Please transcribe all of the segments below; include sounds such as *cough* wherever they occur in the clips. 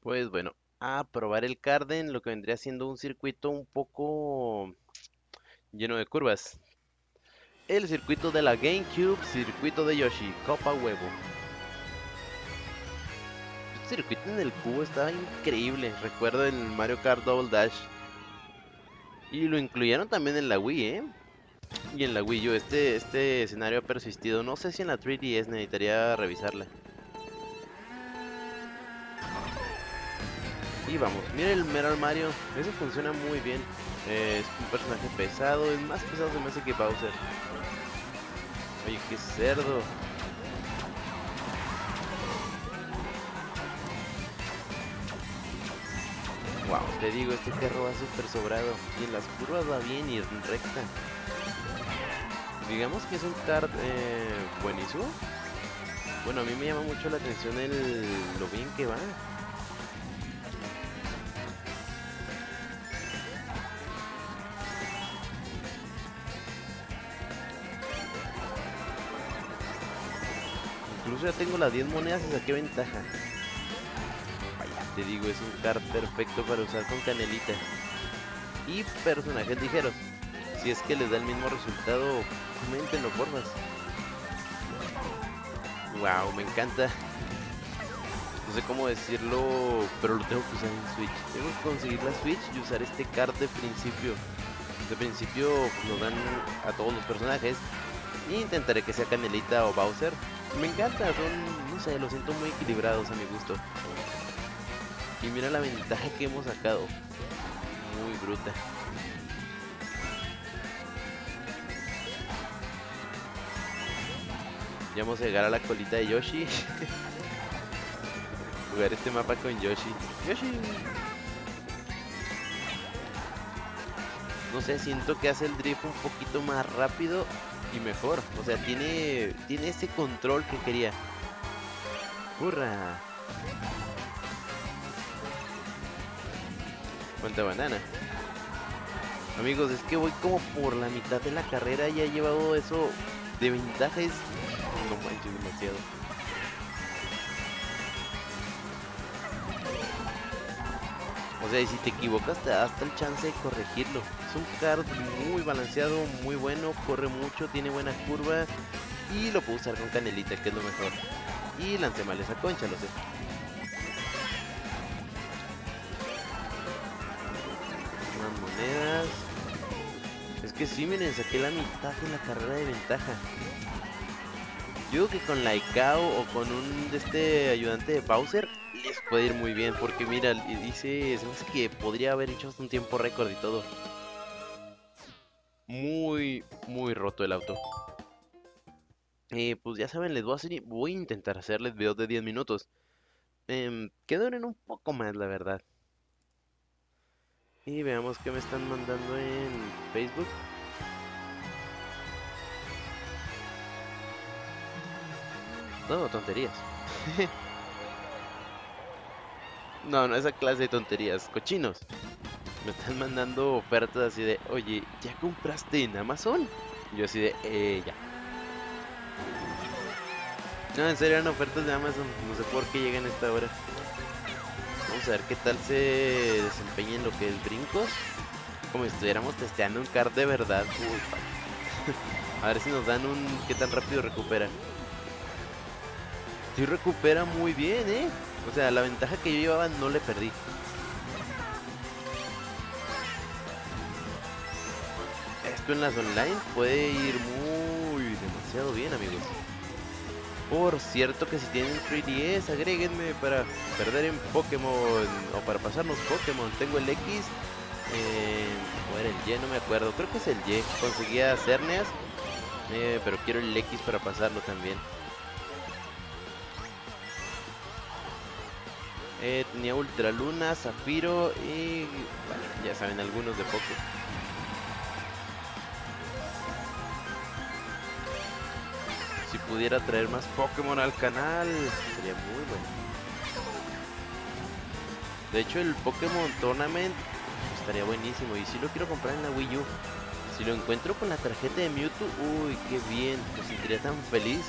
Pues bueno, a probar el Carden, lo que vendría siendo un circuito un poco lleno de curvas. El circuito de la GameCube, circuito de Yoshi, Copa Huevo. Este circuito en el cubo estaba increíble, recuerdo el Mario Kart Double Dash. Y lo incluyeron también en la Wii, ¿eh? Y en la Wii U, este, este escenario ha persistido. No sé si en la 3DS necesitaría revisarla. Y vamos, mira el Metal Mario, ese funciona muy bien. es un personaje pesado, es más pesado se me hace que Bowser. Oye, qué cerdo. Wow, te digo, este carro va súper sobrado. Y en las curvas va bien y en recta. Digamos que es un kart eh, buenísimo. Bueno, a mí me llama mucho la atención el, lo bien que va. Incluso ya tengo las 10 monedas y saqué ventaja. Te digo, es un kart perfecto para usar con canelita. Y personajes ligeros. Si es que les da el mismo resultado, coméntenlo, porfas. Wow, me encanta. No sé cómo decirlo, pero lo tengo que usar en Switch. Tengo que conseguir la Switch y usar este card de principio. De principio nos dan a todos los personajes. E intentaré que sea Canelita o Bowser. Me encanta, son, no sé, los siento muy equilibrados a mi gusto. Y mira la ventaja que hemos sacado. Muy bruta. Ya vamos a llegar a la colita de Yoshi. *laughs* Jugar este mapa con Yoshi. Yoshi. No sé, siento que hace el drift un poquito más rápido y mejor. O sea, tiene, tiene ese control que quería. ¡Hurra! Cuánta banana. Amigos, es que voy como por la mitad de la carrera y he llevado eso de ventaja. No manches, demasiado. O sea, y si te equivocas te da hasta el chance de corregirlo. Es un card muy balanceado, muy bueno, corre mucho, tiene buena curva y lo puedo usar con canelita, que es lo mejor. Y lancé mal esa concha, lo sé. Unas monedas. Es que sí, miren, saqué la mitad de la carrera de ventaja. Yo creo que con la ICAO o con un de este ayudante de Bowser les puede ir muy bien. Porque mira, dice, se me hace que podría haber hecho hasta un tiempo récord y todo. Muy, muy roto el auto. Eh, pues ya saben, les voy a hacer, voy a intentar hacerles videos de 10 minutos. Eh, que duren un poco más, la verdad. Y veamos qué me están mandando en Facebook. No, tonterías. *laughs* no, no, esa clase de tonterías. Cochinos. Me están mandando ofertas así de, oye, ¿ya compraste en Amazon? Yo así de, eh, ya. No, en serio eran ofertas de Amazon. No sé por qué llegan a esta hora. Vamos a ver qué tal se desempeña en lo que es brincos. Como si estuviéramos testeando un card de verdad. *laughs* a ver si nos dan un... qué tan rápido recupera. Sí recupera muy bien, ¿eh? O sea, la ventaja que yo llevaba no le perdí. Esto en las online puede ir muy demasiado bien, amigos. Por cierto que si tienen 3DS, agréguenme para perder en Pokémon o para pasarnos Pokémon. Tengo el X, eh, o era el Y, no me acuerdo. Creo que es el Y. Conseguía Cerneas, eh, pero quiero el X para pasarlo también. Eh, tenía Ultra Luna, Zafiro y bueno, ya saben algunos de poco. Si pudiera traer más Pokémon al canal, sería muy bueno. De hecho, el Pokémon Tournament estaría buenísimo y si lo quiero comprar en la Wii U. Si lo encuentro con la tarjeta de Mewtwo, uy, qué bien, me sentiría tan feliz.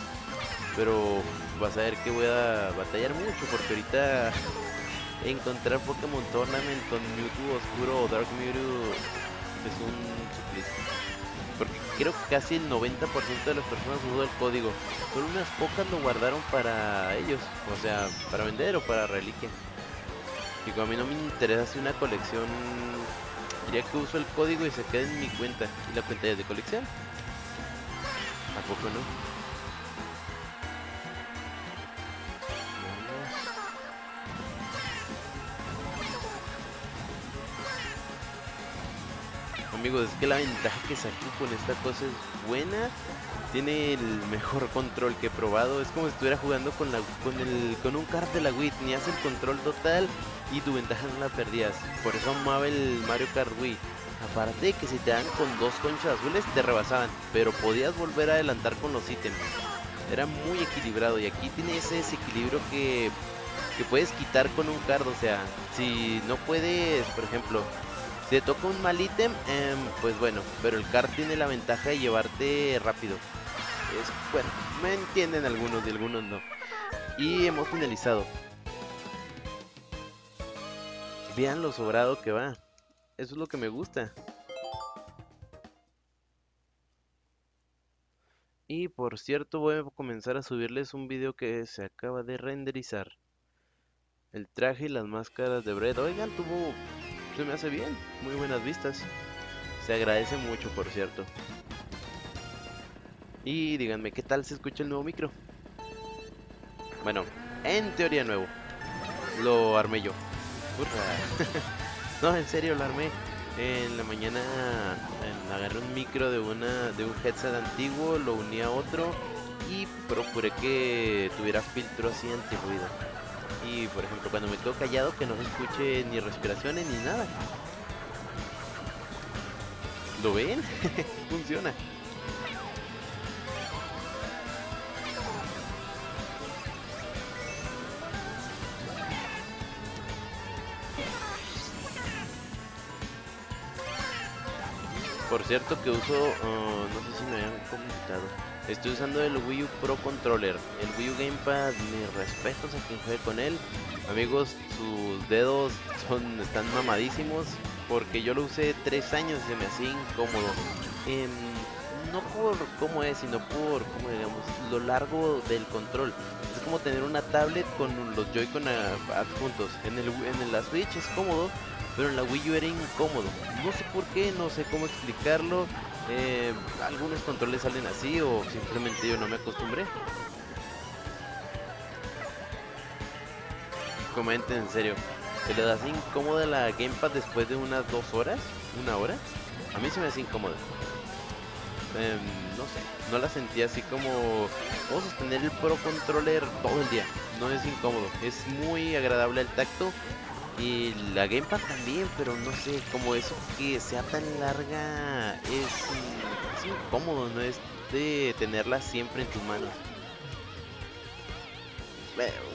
Pero vas a ver que voy a batallar mucho porque ahorita encontrar Pokémon Tournament con Mewtwo Oscuro o Dark Mewtwo es un suplicio. Porque creo que casi el 90% de las personas usó el código. Solo unas pocas lo guardaron para ellos. O sea, para vender o para reliquia. Como a mí no me interesa hacer una colección, diría que uso el código y se queda en mi cuenta. Y la cuenta es de colección. Tampoco no? Amigos, es que la ventaja que saco con esta cosa es buena. Tiene el *laughs* mejor control que he probado. Es como si estuviera jugando con la con el con un kart de la Wii. Tenías el control total y tu ventaja no la perdías. Por eso amaba el Mario Kart Wii. Aparte de que si te dan con dos conchas azules te rebasaban, pero podías volver a adelantar con los ítems. Era muy equilibrado y aquí tiene ese desequilibrio que, que puedes quitar con un card. O sea, si no puedes, por ejemplo, te toca un mal ítem, em, pues bueno, pero el card tiene la ventaja de llevarte rápido. Es, bueno, me entienden algunos y algunos no. Y hemos finalizado. Vean lo sobrado que va. Eso es lo que me gusta. Y por cierto voy a comenzar a subirles un video que se acaba de renderizar. El traje y las máscaras de Bread. Oigan, tuvo me hace bien, muy buenas vistas. Se agradece mucho, por cierto. Y díganme, ¿qué tal se escucha el nuevo micro? Bueno, en teoría nuevo. Lo armé yo. *laughs* no, en serio, lo armé. En la mañana agarré un micro de, una, de un headset antiguo, lo uní a otro y procuré que tuviera filtro así anti-ruido y por ejemplo cuando me quedo callado que no se escuche ni respiraciones ni nada. ¿Lo ven? *laughs* Funciona. Por cierto que uso, oh, no sé si me habían comentado, Estoy usando el Wii U Pro Controller. El Wii U Gamepad, mis respetos a quien juegue con él. Amigos, sus dedos están mamadísimos porque yo lo usé tres años y se me hacía incómodo. Em, no por cómo es, sino por, como digamos, lo largo del control. Es como tener una tablet con los Joy-Con adjuntos. En, el, en la Switch es cómodo, pero en la Wii U era incómodo. No sé por qué, no sé cómo explicarlo. Eh, algunos controles salen así o simplemente yo no me acostumbré. Comenten en serio, ¿se les hace incómoda la gamepad después de unas dos horas? ¿Una hora? A mí se me hace incómoda. Em, no sé, no la sentí así como... Vamos a sostener el Pro Controller todo el día. No es incómodo, es muy agradable el tacto y la gamepad también, pero no sé, como eso que sea tan larga es, incómodo, no es de tenerla siempre en tus manos.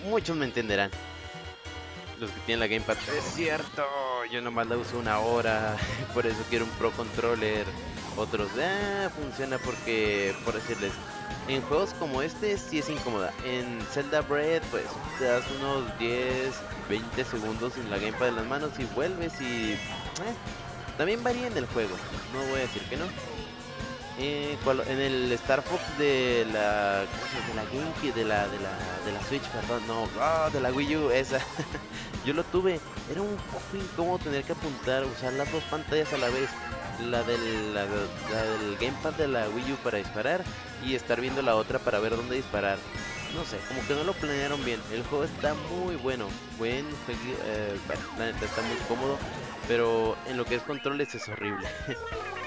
muchos me entenderán. Que la gamepad. Es cierto, yo nomás la uso una hora, *laughs* por eso quiero un Pro Controller. Otros, ah, funciona porque, por decirles, en juegos como este sí es incómoda. En Zelda Bread, pues te das unos 10, 20 segundos en la gamepad de las manos y vuelves y... Eh, también varía en el juego, no voy a decir que no. Eh, en el Star Fox de la de la GameCube de la de la de la Switch perdón no ah, de la Wii U esa *laughs* yo lo tuve era un poco incómodo tener que apuntar usar las dos pantallas a la vez la del, la, del gamepad de la Wii U para disparar y estar viendo la otra para ver dónde disparar no sé, como que no lo planearon bien. El juego está muy bueno, buen, eh, está muy cómodo, pero en lo que es controles es horrible. *laughs*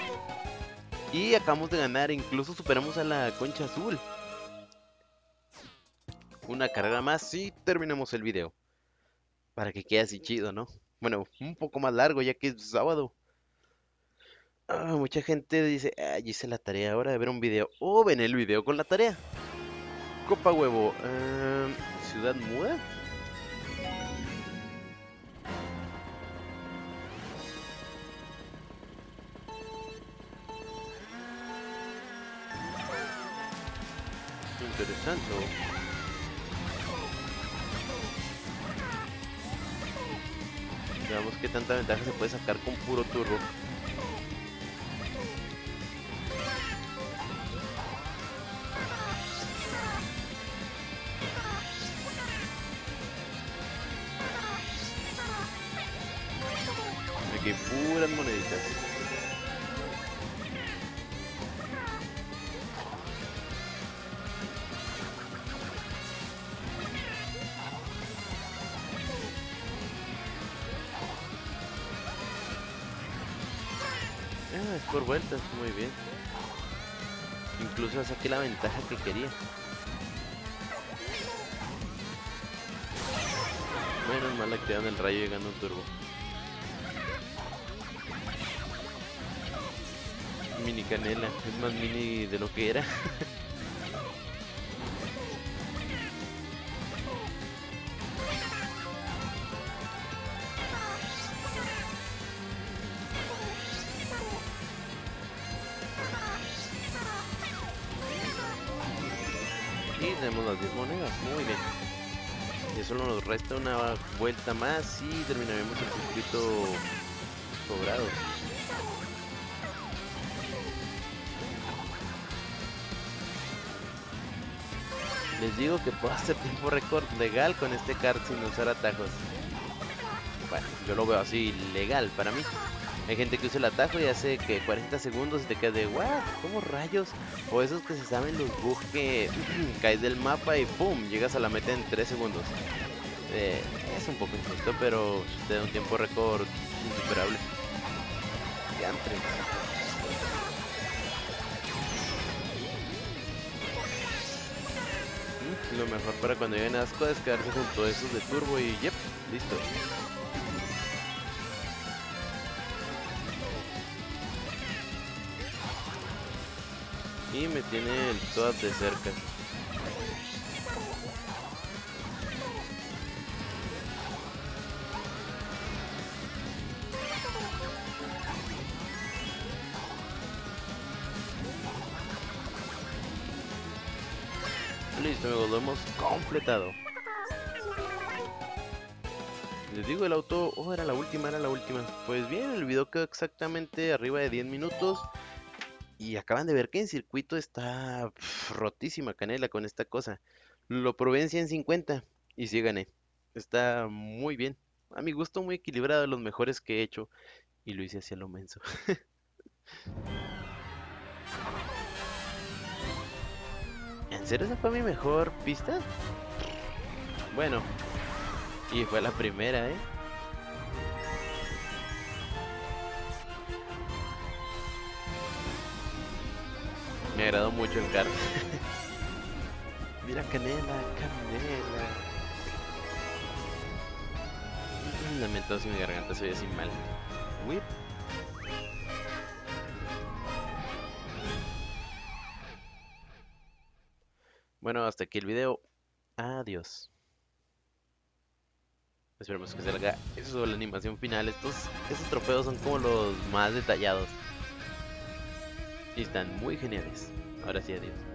y acabamos de ganar, incluso superamos a la concha azul. Una carrera más y terminamos el video. Para que quede así chido, ¿no? Bueno, un poco más largo ya que es sábado. Ah, mucha gente dice, ah, hice la tarea ahora de ver un video. O ven el video con la tarea. Copa Huevo. Em, Ciudad Muda. Interesante. Veamos qué tanta ventaja se puede sacar con puro turbo. Aquí puras moneditas. Vueltas, muy bien. Incluso saqué la ventaja que quería. Menos mal activaron el rayo llegando un turbo. Mini canela, es más mini de lo que era. *laughs* Tenemos las 10 monedas, muy bien. Y solo nos resta una vuelta más y terminaremos el circuito cobrado. Les digo que puedo hacer tiempo récord legal con este kart sin usar atajos. Bueno, yo lo veo así legal para mí. Hay gente que usa el atajo y hace que 40 segundos y te quedas de what, ¿cómo rayos? O esos que se saben los bugs que *clears throat* caes del mapa y ¡pum! llegas a la meta en 3 segundos. Eh, es un poco injusto, pero te da un tiempo récord insuperable. Mm, Lo mejor para cuando lleguen asco es quedarse junto a esos de turbo y yep, listo. Y me tiene el todas de cerca. Listo amigos, lo hemos completado. Les digo, el auto... Oh, era la última, era la última. Pues bien, el video quedó exactamente arriba de 10 minutos. Y acaban de ver que en circuito está rotísima canela con esta cosa. Lo probé en 150 y sí gané. Está muy bien. A mi gusto muy equilibrado, de los mejores que he hecho. Y lo hice hacia lo menso. *laughs* ¿En serio esa fue mi mejor pista? Bueno. Y fue la primera, ¿eh? Me agradó mucho el kart. *laughs* Mira canela, canela. Mm, Lamento si mi garganta se ve así mal. Whip. Bueno, hasta aquí el video. Adiós. Esperemos que salga eso la animación final. Estos, estos trofeos son como los más detallados. Están muy geniales. Ahora sí, adiós.